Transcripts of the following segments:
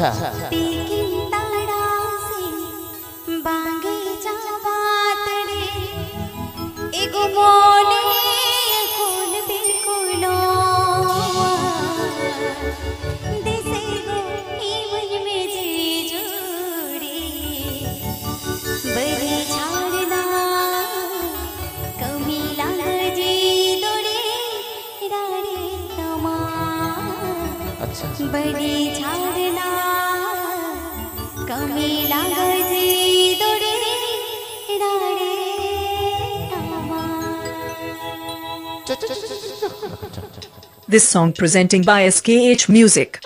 अच्छा। अच्छा बड़े झाड़ना कमी लागत दोड़े डाड़े This song presenting by SKH Music.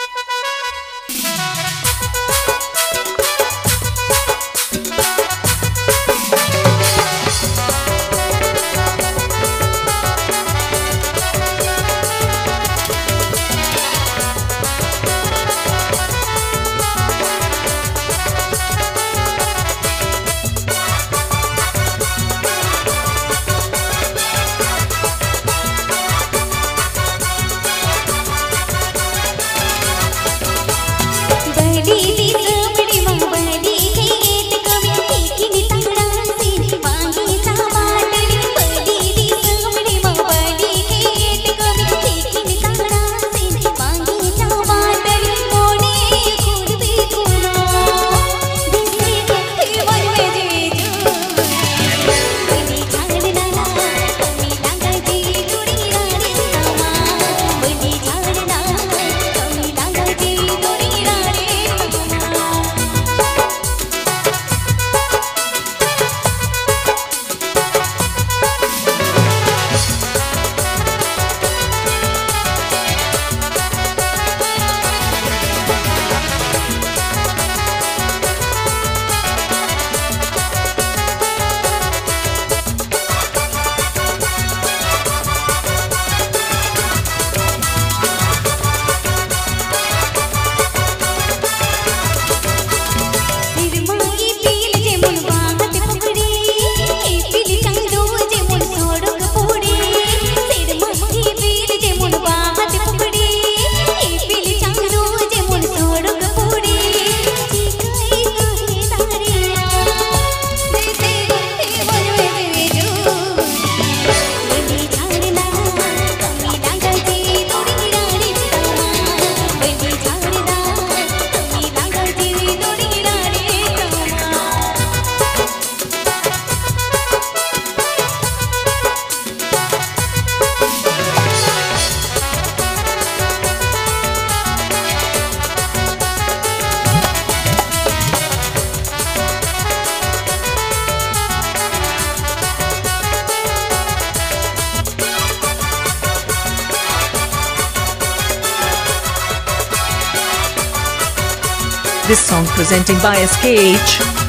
this song presenting by SKH.